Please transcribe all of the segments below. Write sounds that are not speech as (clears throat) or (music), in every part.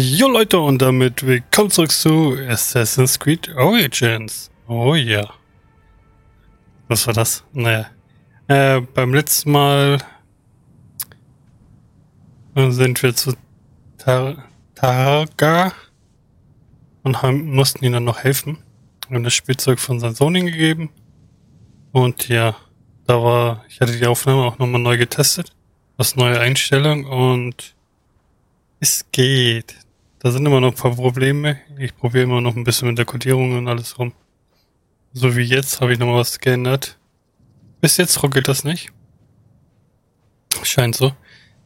Jo Leute und damit willkommen zurück zu Assassin's Creed Origins. Oh ja. Was war das? Naja. Äh, beim letzten Mal sind wir zu Tar Targa und haben, mussten ihnen dann noch helfen. Wir haben das Spielzeug von Sohn gegeben. Und ja, da war, ich hatte die Aufnahme auch nochmal neu getestet. Das neue Einstellung und es geht. Da sind immer noch ein paar Probleme. Ich probiere immer noch ein bisschen mit der Codierung und alles rum. So wie jetzt habe ich nochmal was geändert. Bis jetzt ruckelt das nicht. Scheint so.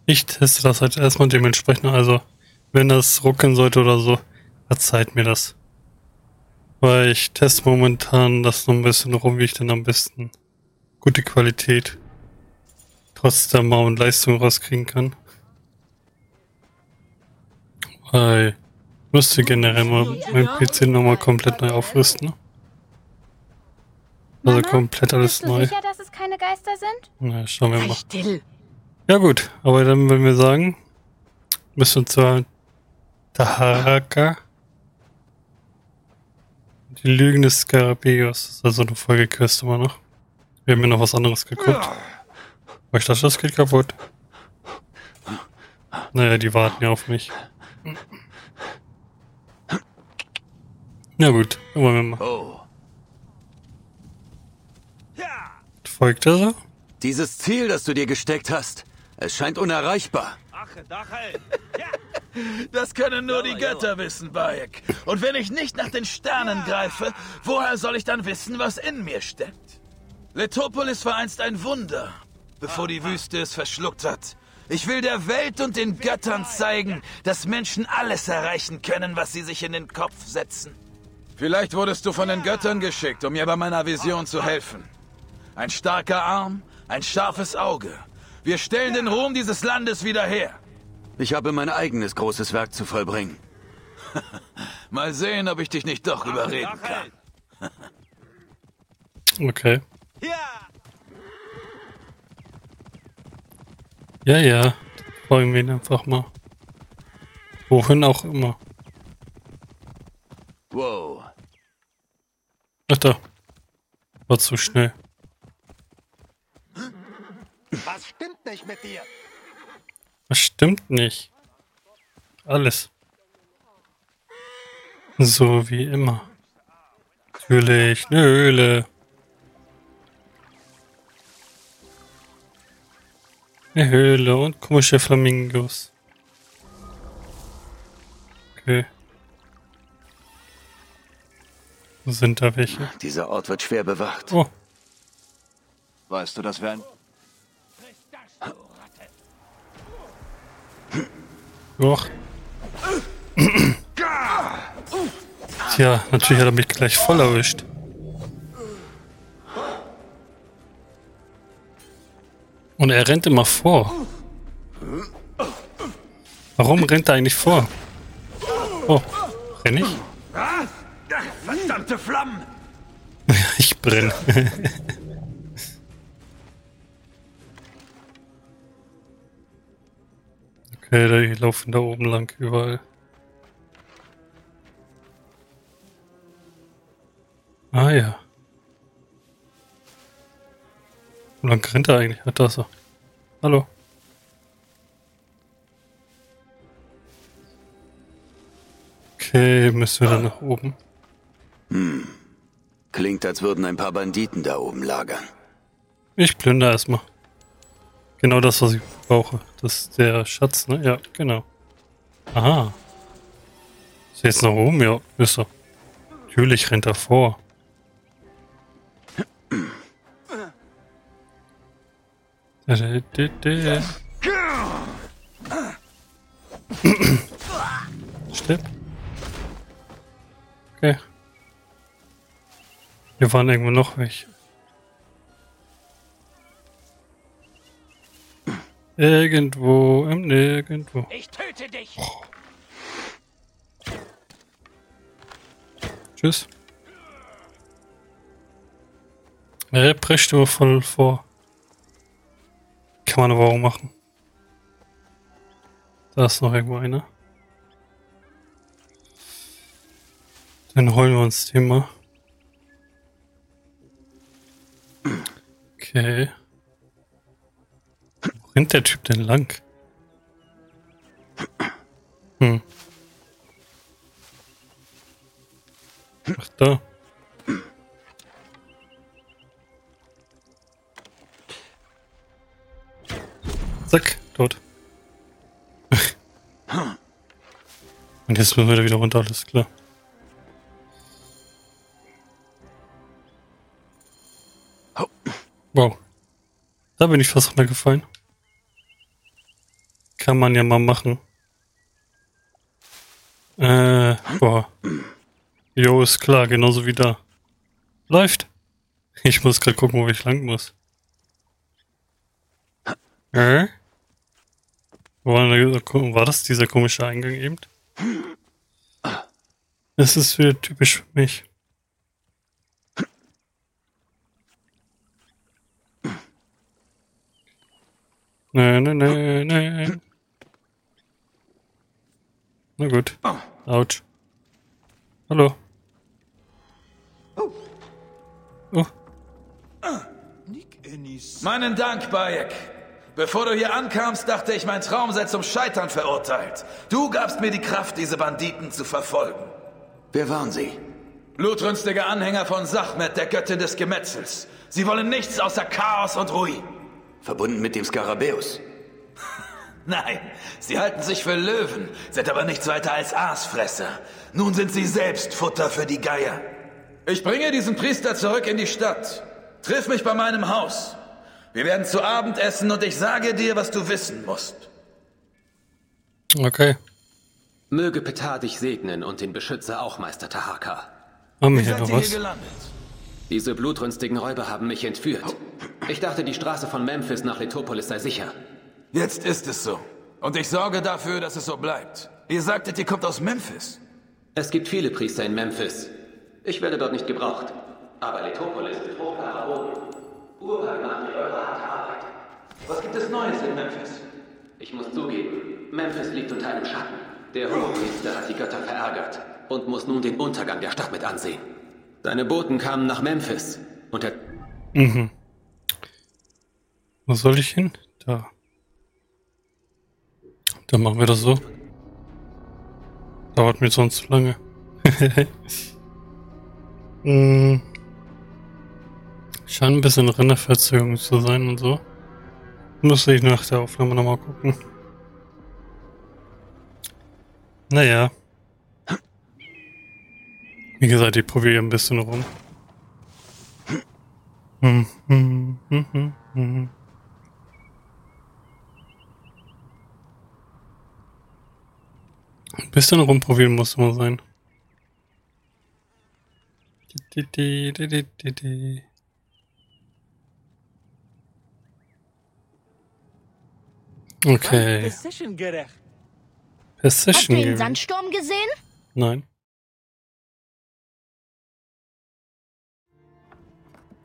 Ich teste das halt erstmal dementsprechend. Also, wenn das ruckeln sollte oder so, verzeiht mir das. Weil ich teste momentan das noch ein bisschen rum, wie ich dann am besten gute Qualität trotz der mauen Leistung rauskriegen kann. Weil ich müsste generell mal mein PC nochmal komplett neu aufrüsten. Also Mama, komplett alles Bist du neu. sicher, dass es keine Geister sind? Na, schauen wir mal. still. Ja gut, aber dann würden wir sagen, müssen wir zur Taharaka. Die Lügen des Skarabäus. Das ist also eine Folgequest immer noch. Wir haben ja noch was anderes geguckt. Aber ich dachte, das geht kaputt. Naja, die warten ja auf mich. Na gut, wollen wir mal. Oh. Folgt er so? Dieses Ziel, das du dir gesteckt hast, es scheint unerreichbar. Das können nur die Götter wissen, Bayek. Und wenn ich nicht nach den Sternen greife, woher soll ich dann wissen, was in mir steckt? Letopolis war einst ein Wunder, bevor die Wüste es verschluckt hat. Ich will der Welt und den Göttern zeigen, dass Menschen alles erreichen können, was sie sich in den Kopf setzen. Vielleicht wurdest du von den Göttern geschickt, um mir bei meiner Vision zu helfen. Ein starker Arm, ein scharfes Auge. Wir stellen den Ruhm dieses Landes wieder her. Ich habe mein eigenes großes Werk zu vollbringen. (laughs) Mal sehen, ob ich dich nicht doch überreden kann. (laughs) Okay. Ja, ja. Folgen wir ihn einfach mal. Wohin auch immer. Wow. Ach da. War zu schnell. Was stimmt nicht mit dir? Das stimmt nicht. Alles. So wie immer. Natürlich, eine Höhle. Eine Höhle und komische Flamingos. Okay. Wo sind da welche? Dieser Ort wird schwer bewacht. Oh, Weißt du, dass wir ein... doch. Tja, natürlich hat er mich gleich voll erwischt. Und er rennt immer vor. Warum rennt er eigentlich vor? Oh, renn ich? Verdammte Flammen! (laughs) Ich brenne. (laughs) okay, die laufen da oben lang überall. Ah ja. Wo lang rennt er eigentlich? Hat das so. Hallo. Okay, müssen wir dann nach oben. Klingt, als würden ein paar Banditen da oben lagern. Ich plünder erstmal. Genau das, was ich brauche. Das ist der Schatz, ne? Ja, genau. Aha. Ist er jetzt nach oben? Ja, ist er. Natürlich rennt er vor. (coughs) Stimmt. Okay. Hier waren irgendwo noch welche. Irgendwo im Nirgendwo. Ich töte dich! Tschüss. Er prescht immer voll vor kann man aber auch machen. Da ist noch irgendwo einer. Dann holen wir uns den mal. Okay. Wo rennt der Typ denn lang? Hm. Ach da. Zack, tot. (laughs) Und jetzt müssen wir wieder runter, alles klar. Wow. Da bin ich fast runtergefallen. Kann man ja mal machen. Äh, boah. Jo, ist klar, genauso wie da. Läuft. Ich muss gerade gucken, wo ich lang muss. Äh? War, das dieser komische Eingang eben? Das ist wieder typisch für mich. Nee, nee, nee, nee. Na gut. Autsch. Hallo. Oh, Meinen Dank, Bayek. Bevor du hier ankamst, dachte ich, mein Traum sei zum Scheitern verurteilt. Du gabst mir die Kraft, diese Banditen zu verfolgen. Wer waren Sie? Blutrünstige Anhänger von Sachmet, der Göttin des Gemetzels. Sie wollen nichts außer Chaos und Ruin. Verbunden mit dem Skarabäus. (laughs) Nein, sie halten sich für Löwen, sind aber nichts weiter als Aasfresser. Nun sind sie selbst Futter für die Geier. Ich bringe diesen Priester zurück in die Stadt. Triff mich bei meinem Haus. Wir werden zu Abend essen und ich sage dir, was du wissen musst. okay. Möge Petar dich segnen und den Beschützer auch, Meister Tahaka. Haben wir Wie hier seid noch ihr hier was? gelandet? Diese blutrünstigen Räuber haben mich entführt. Ich dachte, die Straße von Memphis nach Letopolis sei sicher. Jetzt ist es so. Und ich sorge dafür, dass es so bleibt. Ihr sagtet, ihr kommt aus Memphis. Es gibt viele Priester in Memphis. Ich werde dort nicht gebraucht. Aber Letopolis ist fruchtbarer Boden. Urheim macht eure harte Arbeit. Was gibt es Neues in Memphis? Ich muss zugeben, Memphis liegt unter einem Schatten. Der Hohepriester hat die Götter verärgert und muss nun den Untergang der Stadt mit ansehen. Seine Boten kamen nach Memphis und er Mhm. Wo soll ich hin? Da. Dann machen wir das so. Dauert mir sonst zu lange. hm. (laughs) Scheint ein bisschen Rennerverzögerung zu sein und so. Müsste ich nach der Aufnahme nochmal gucken. Naja. Wie gesagt, ich probiere ein bisschen rum. Hm, hm, hm, hm, hm. Ein bisschen rumprobieren muss immer sein. Di, di, di, Okay. Precision gerecht. Hast du den. Sandsturm gesehen? Nein.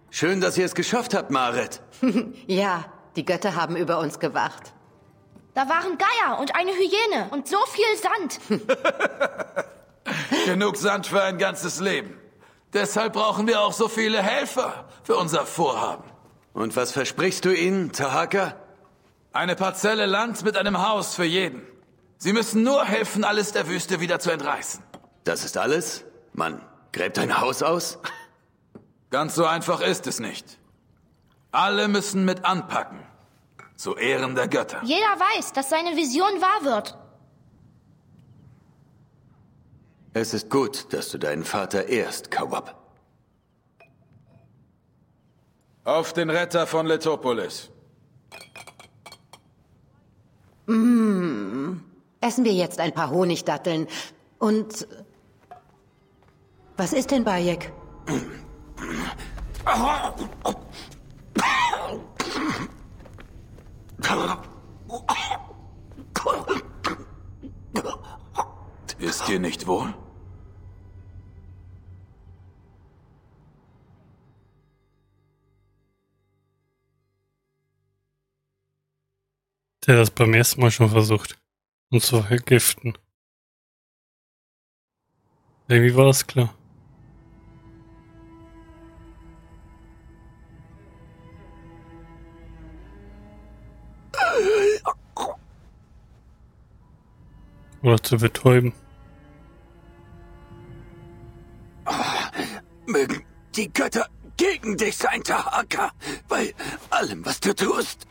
Schön, dass ihr es geschafft habt, Maret. (laughs) Ja, die Götter haben über uns gewacht. Da waren Geier und eine Hyäne und so viel Sand. (laughs) Genug Sand für ein ganzes Leben. Deshalb brauchen wir auch so viele Helfer für unser Vorhaben. Und was versprichst du ihnen, Tahaka? Eine Parzelle Land mit einem Haus für jeden. Sie müssen nur helfen, alles der Wüste wieder zu entreißen. Das ist alles? Man gräbt ein Haus aus? Ganz so einfach ist es nicht. Alle müssen mit anpacken. Zu Ehren der Götter. Jeder weiß, dass seine Vision wahr wird. Es ist gut, dass du deinen Vater ehrst, Kawab. Auf den Retter von Letopolis. Essen wir jetzt ein paar Honigdatteln. Und. Was ist denn Bayek? Ist dir nicht wohl? Der hat das beim ersten Mal schon versucht. Uns zu vergiften. Irgendwie war das klar. Oder zu betäuben. Mögen die Götter gegen dich sein, Tahaka, bei allem, was du tust.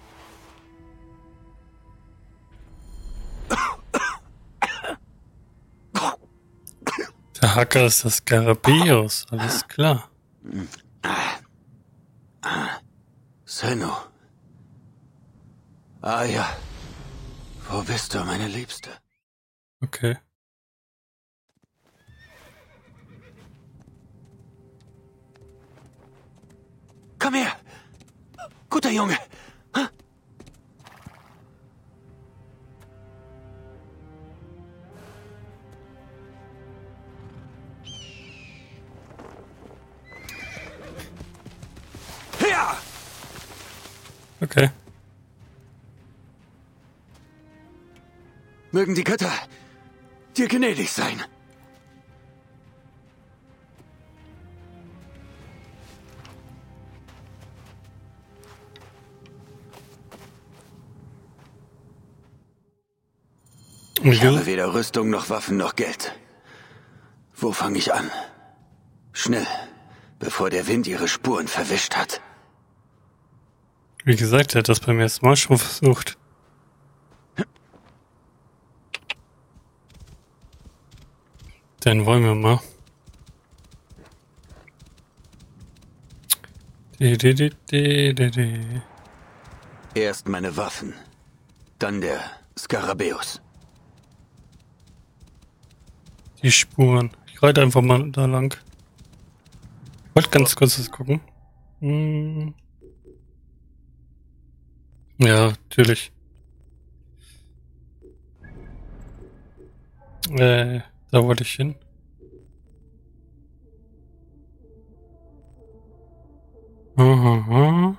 Der Hacker ist das Garabeus, alles klar. Senno. Ah ja. Wo bist du, meine Liebste? Okay. Komm her. Guter Junge. Okay. Mögen die Götter dir gnädig sein. Ich habe weder Rüstung noch Waffen noch Geld. Wo fange ich an? Schnell, bevor der Wind ihre Spuren verwischt hat. Wie gesagt, er hat das beim ersten Mal schon versucht. Dann wollen wir mal. Erst meine Waffen, dann der Skarabäus. Die Spuren. Ich reite einfach mal da lang. Wollte ganz kurz das gucken. Hm. Ja, natürlich. Äh, da wollte ich hin. Aha.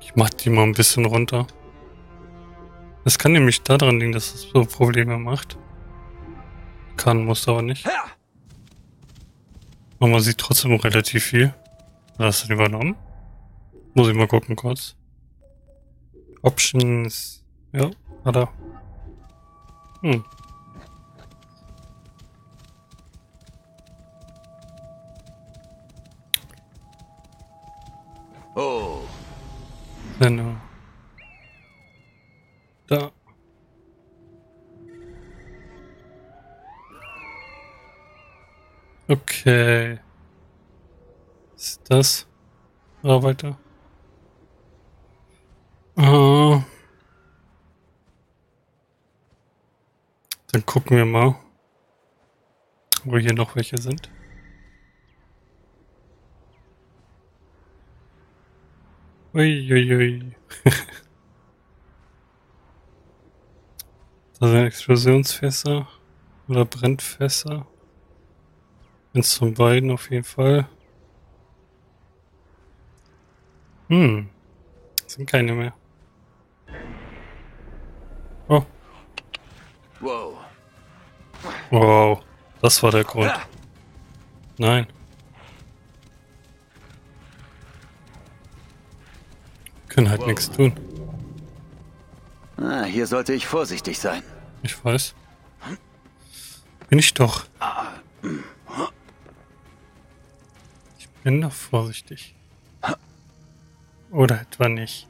Ich mach die mal ein bisschen runter. Es kann nämlich daran liegen, dass es so Probleme macht. Kann, muss aber nicht. Aber man sieht trotzdem relativ viel. Hast du den übernommen? Muss ich mal gucken kurz. Options. Ja, hat er. Hm. Oh, Genau. Okay. Ist das? Arbeiter. Ah. Dann gucken wir mal, wo hier noch welche sind. Uiuiui. (laughs) da sind Explosionsfässer oder Brennfässer. Eins von beiden auf jeden Fall. Hm. Sind keine mehr. Oh. wow. Wow. Das war der Grund. Nein. Können halt nichts tun. Ah, hier sollte ich vorsichtig sein. Ich weiß. Bin ich doch. Ich bin doch vorsichtig. Oder etwa nicht.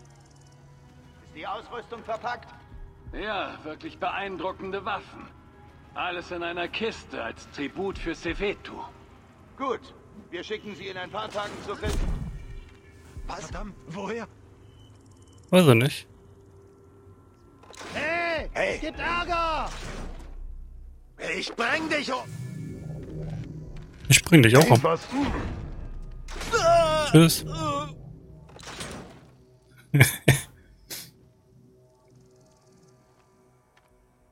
Ist die Ausrüstung verpackt? Ja, wirklich beeindruckende Waffen. Alles in einer Kiste als Tribut für Sevetu. Gut. Wir schicken sie in ein paar Tagen zurück. Was? Verdammt, woher? Weiß er nicht. Hey! Hey! Es gibt Ärger! Ich bring dich um! Ich bring dich auch um. Was? Tschüss. (laughs)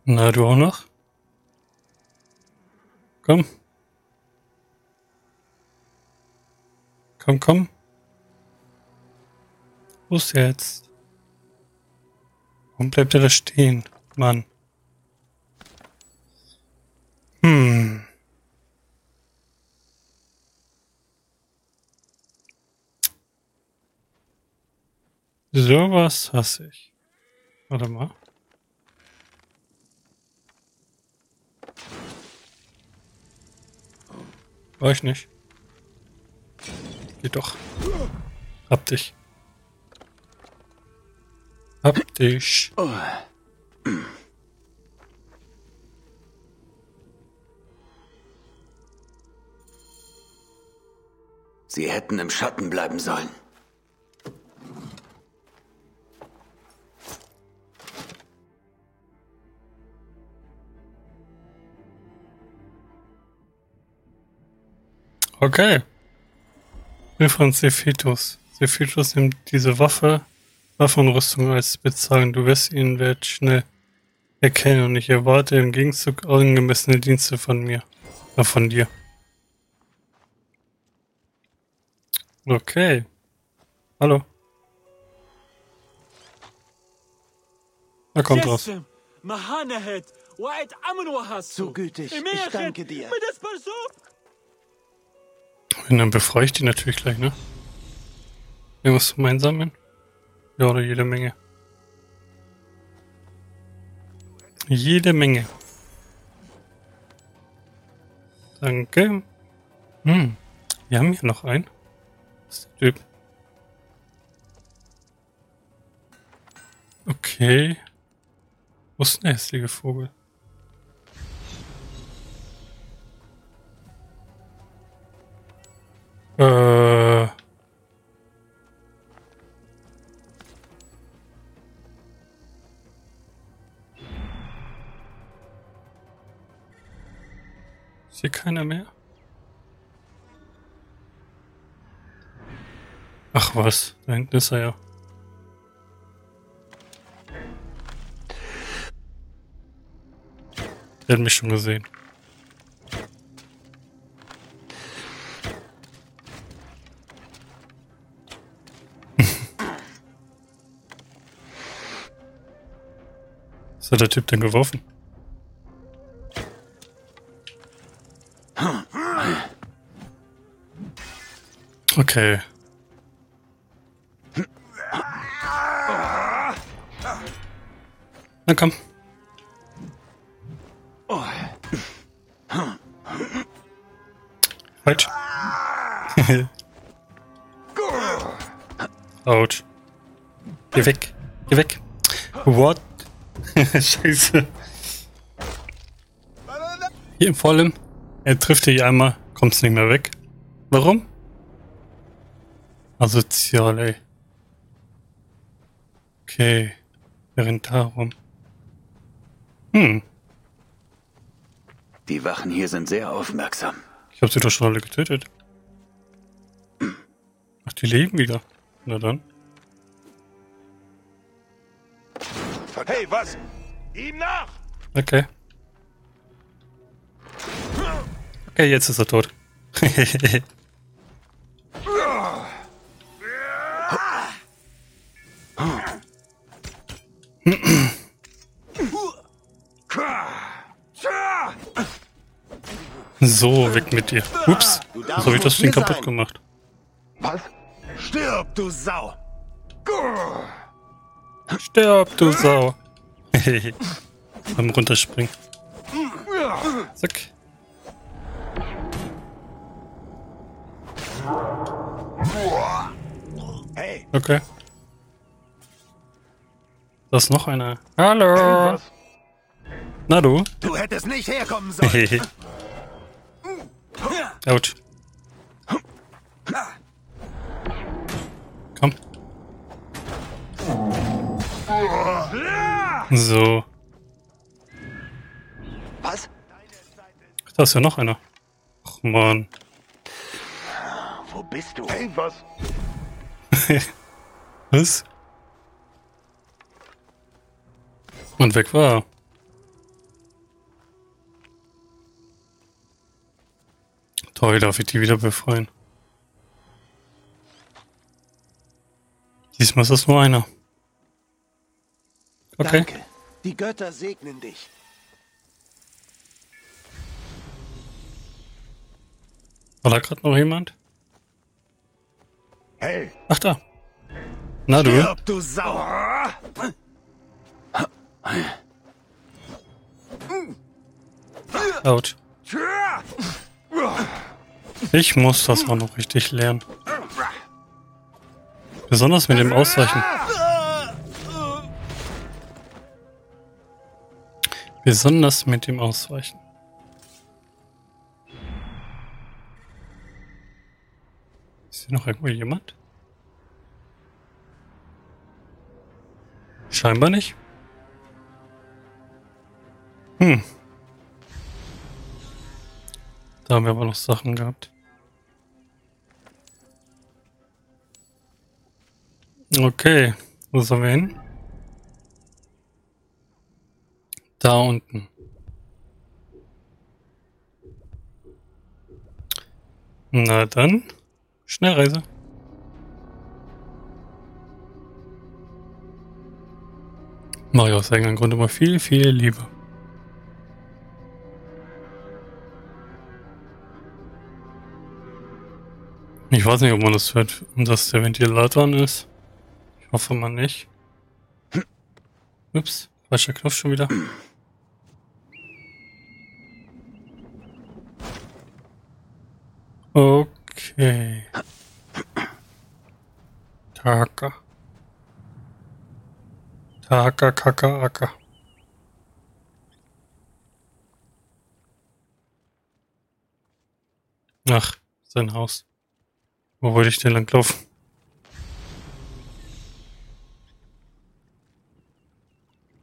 Na, du auch noch? Komm. Komm, komm. Wo ist jetzt? Warum bleibt er da stehen? Mann. Hm. Sowas hasse ich. Warte mal. Ich nicht. Geht doch. Hab dich. Hab dich. Sie hätten im Schatten bleiben sollen. Okay. Wir von Sephitus. Sephitus nimmt diese Waffe, Waffenrüstung als Bezahlung. Du wirst ihn wert schnell erkennen und ich erwarte im Gegenzug angemessene Dienste von mir. Äh, von dir. Okay. Hallo. Na kommt raus. So gütig. Ich danke dir. Und dann befreie ich die natürlich gleich, ne? Irgendwas zum Einsammeln? Ja, oder jede Menge. Jede Menge. Danke. Hm. Wir haben hier noch einen. Das ist der Typ. Okay. Wo ist denn der hässliche Vogel? Äh. Ist keiner mehr? Ach was, da hinten ist er ja. Der hat mich schon gesehen. Hat der Typ denn geworfen? Okay. Na komm. (laughs) Falsch. Autsch. Geh weg. Geh weg. What? (laughs) Scheiße. Hier vor allem. Er trifft dich einmal, kommst nicht mehr weg. Warum? Asozial, ey. Okay. Er rennt da rum. Hm. Die Wachen hier sind sehr aufmerksam. Ich hab sie doch schon alle getötet. Ach, die leben wieder. Na dann. Hey, was? Ihm nach! Okay. Okay, jetzt ist er tot. so, weg mit dir. Ups, so habe ich das Ding kaputt gemacht. Was? Stirb, du Sau! Stirb, du Sau. (laughs) Beim Runterspringen. Zack. Okay. Da ist noch einer. Hallo. Na du? Du hättest nicht herkommen sollen. (laughs) Autsch. So. Was? Da ist ja noch einer. Ach man. Wo bist du? Hey, was? (laughs) Was? Und weg war. Toll, darf ich die wieder befreien. Diesmal ist das nur einer. Okay. Danke. Die Götter segnen dich. War da gerade noch jemand? Hey, Ach da. Na du? stirb, du Sau! Autsch. Ich muss das auch noch richtig lernen. Besonders mit dem Ausweichen. Besonders mit dem Ausweichen. Ist hier noch irgendwo jemand? Scheinbar nicht. Hm. Da haben wir aber noch Sachen gehabt. Okay, wo sollen wir hin? Da unten. Na dann, Schnellreise. Mache ich aus irgendeinem Grund immer viel, viel lieber. Ich weiß nicht, ob man das hört, dass der Ventilator an ist. Ich hoffe mal nicht. Ups, falscher Knopf schon wieder. Okay. Taka. Taka, kaka, aka. Ach, sein Haus. Wo wollte ich denn langlaufen?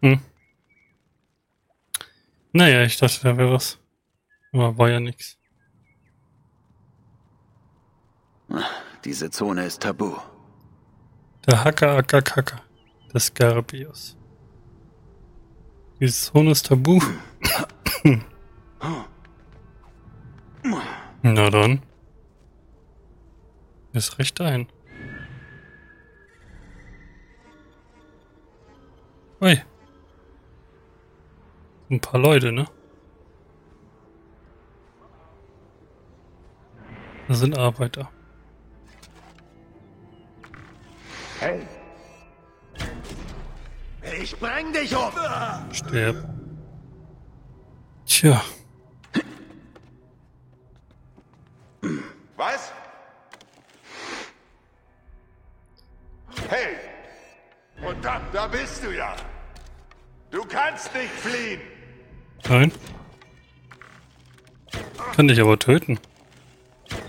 Hm. Naja, ich dachte, da wäre was. Aber war ja nix. Diese Zone ist tabu. Der Hacker Acker Kacker des Garbios. Diese Zone ist tabu. (clears throat) Na dann. Ist recht ein. Ui. Ein paar Leute, ne? Das sind Arbeiter. Hey! Ich bring dich um! Sterb. Tja. Was? Hey! Verdammt, da bist du ja! Du kannst nicht fliehen! Nein. Kann dich aber töten.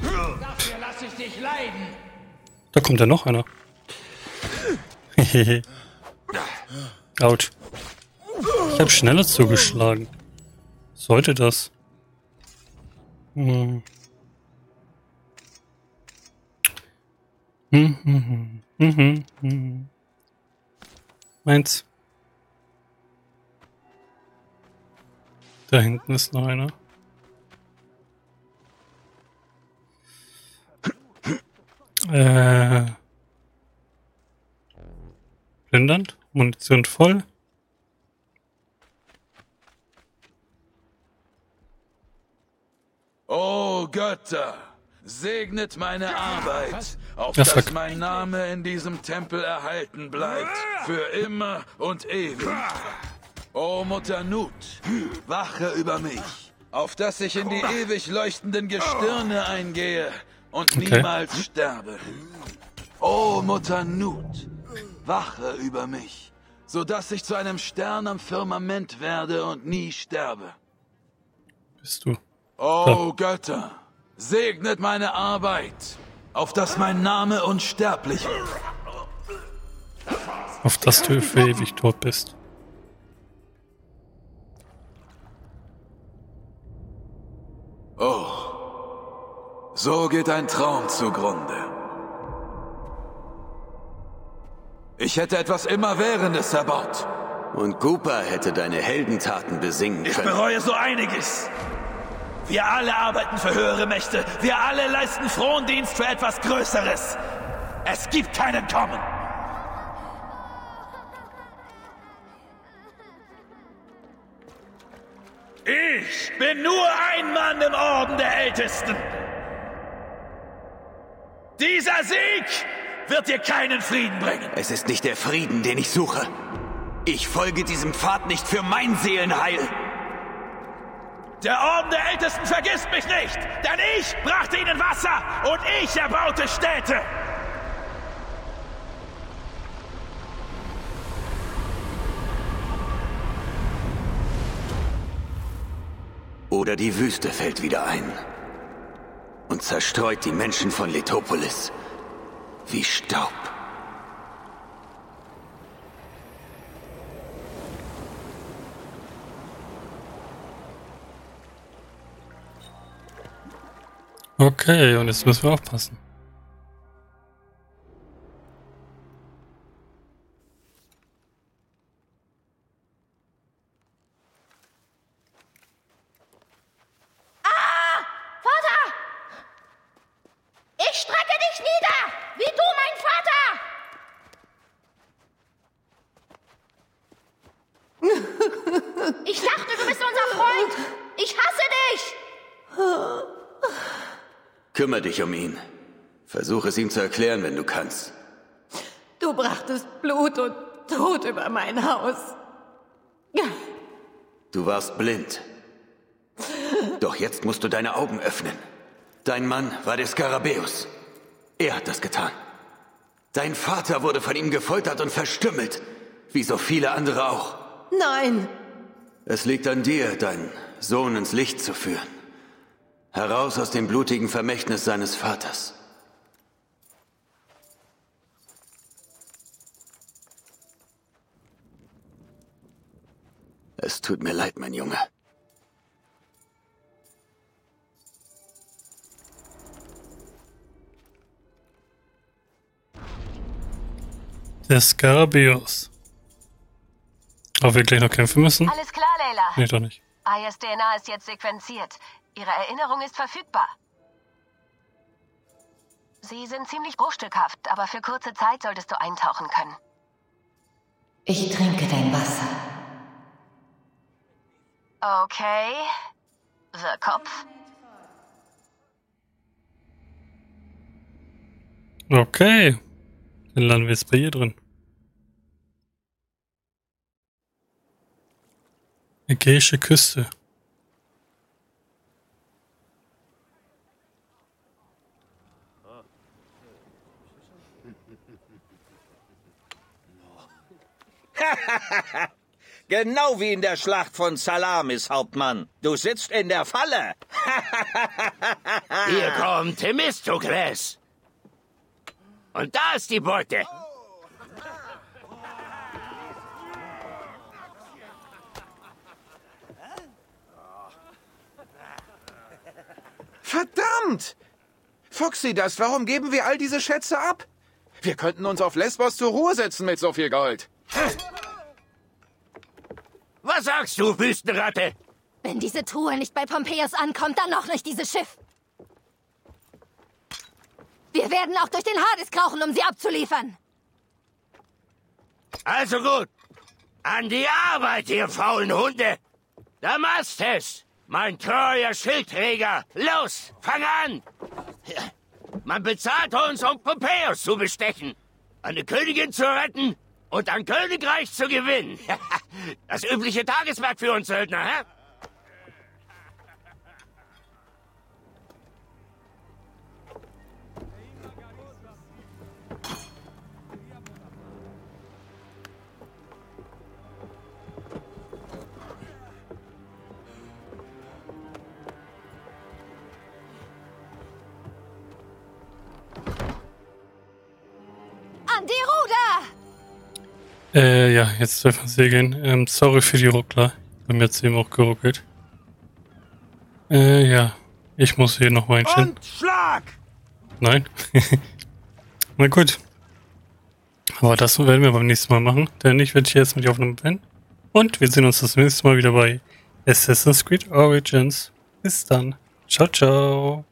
Dafür lasse ich dich leiden. Da kommt ja noch einer. (laughs) Autsch. Ich habe schneller zugeschlagen. Sollte das? Hm, hm, hm, hm, hm. Meins. Da hinten ist noch einer. Äh. Blindernd. Munition voll. Oh Götter, segnet meine Arbeit, auf Ja, dass mein Name in diesem Tempel erhalten bleibt, für immer und ewig. Oh Mutter Nut, wache über mich, auf dass ich in die ewig leuchtenden Gestirne eingehe und Okay. niemals sterbe. Oh Mutter Nut, wache über mich, so dass ich zu einem Stern am Firmament werde und nie sterbe. Bist du. Oh Götter, segnet meine Arbeit, auf dass mein Name unsterblich wird. Auf dass du für ewig tot bist. So geht ein Traum zugrunde. Ich hätte etwas Immerwährendes erbaut. Und Cooper hätte deine Heldentaten besingen können. Ich bereue so einiges. Wir alle arbeiten für höhere Mächte. Wir alle leisten Frondienst für etwas Größeres. Es gibt keinen Kommen. Ich bin nur ein Mann im Orden der Ältesten. Dieser Sieg wird dir keinen Frieden bringen. Es ist nicht der Frieden, den ich suche. Ich folge diesem Pfad nicht für mein Seelenheil. Der Orden der Ältesten vergisst mich nicht, denn ich brachte ihnen Wasser und ich erbaute Städte. Oder die Wüste fällt wieder ein und zerstreut die Menschen von Letopolis wie Staub. Okay, und jetzt müssen wir aufpassen. Ah! Vater! Ich strecke dich nieder! Wie du, mein Vater! Ich dachte, du bist unser Freund! Ich hasse dich! Kümmer dich um ihn. Versuch es ihm zu erklären, wenn du kannst. Du brachtest Blut und Tod über mein Haus. Du warst blind. Doch jetzt musst du deine Augen öffnen. Dein Mann war der Skarabäus. Er hat das getan. Dein Vater wurde von ihm gefoltert und verstümmelt, wie so viele andere auch. Nein, Es liegt an dir, deinen Sohn ins Licht zu führen. Heraus aus dem blutigen Vermächtnis seines Vaters. Es tut mir leid, mein Junge. Der Skarabäus. Ob wir gleich noch kämpfen müssen? Alles klar, Leila. Nee, doch nicht. Ayas DNA ist jetzt sequenziert. Ihre Erinnerung ist verfügbar. Sie sind ziemlich bruchstückhaft, aber für kurze Zeit solltest du eintauchen können. ich trinke dein Wasser. Okay. The Kopf. Okay. Dann landen wir jetzt bei ihr drin. Ägäische Küste. (laughs) Genau wie in der Schlacht von Salamis, Hauptmann. Du sitzt in der Falle. (laughs) Hier kommt Themistokles. Und da ist die Beute. Verdammt! Foxy, das, warum geben wir all diese Schätze ab? Wir könnten uns auf Lesbos zur Ruhe setzen mit so viel Gold. Was sagst du, Wüstenratte? Wenn diese Truhe nicht bei Pompeius ankommt, dann noch nicht dieses Schiff. Wir werden auch durch den Hades krauchen, um sie abzuliefern. Also gut. An die Arbeit, ihr faulen Hunde. Damastes, mein treuer Schildträger. Los, fang an. Man bezahlt uns, um Pompeius zu bestechen, eine Königin zu retten und ein Königreich zu gewinnen. (laughs) Das übliche Tageswerk für uns Söldner, hä? Äh, ja, jetzt dürfen wir segeln. Ähm, sorry für die Ruckler. Bei mir hat's eben auch geruckelt. Äh, ja. Ich muss hier noch mal. Und Schlag! Nein. (laughs) Na gut. Aber das werden wir beim nächsten Mal machen, denn ich werde hier jetzt mit die Aufnahme beenden. Und wir sehen uns das nächste Mal wieder bei Assassin's Creed Origins. Bis dann. Ciao, ciao.